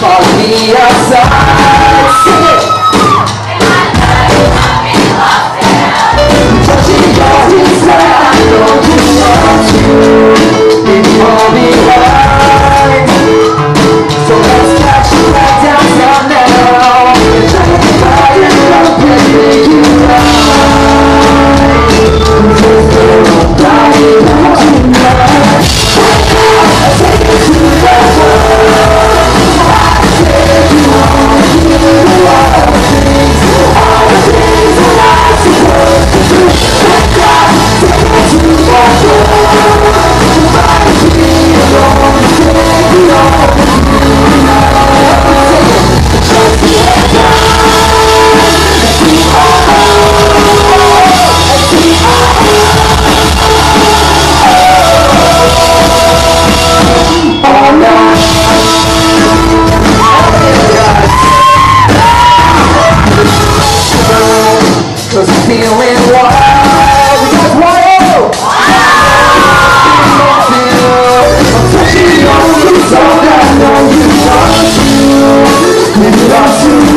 Follow me outside. Sing it. You